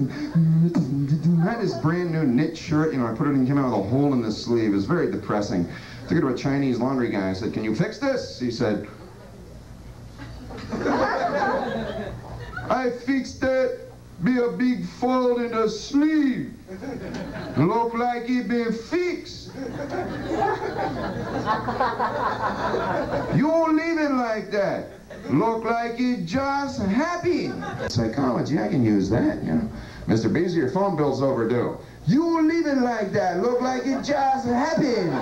I had this brand new knit shirt, you know, I put it in, came out with a hole in the sleeve. It was very depressing. I Took it to a Chinese laundry guy. I said, can you fix this? He said, I fixed it. Be a big fold in the sleeve. Look like it been fixed. you leave it like that. Look like it just happened. Psychology, I can use that, you know. Mr. Beasley, your phone bill's overdue. You leave it like that. Look like it just happened.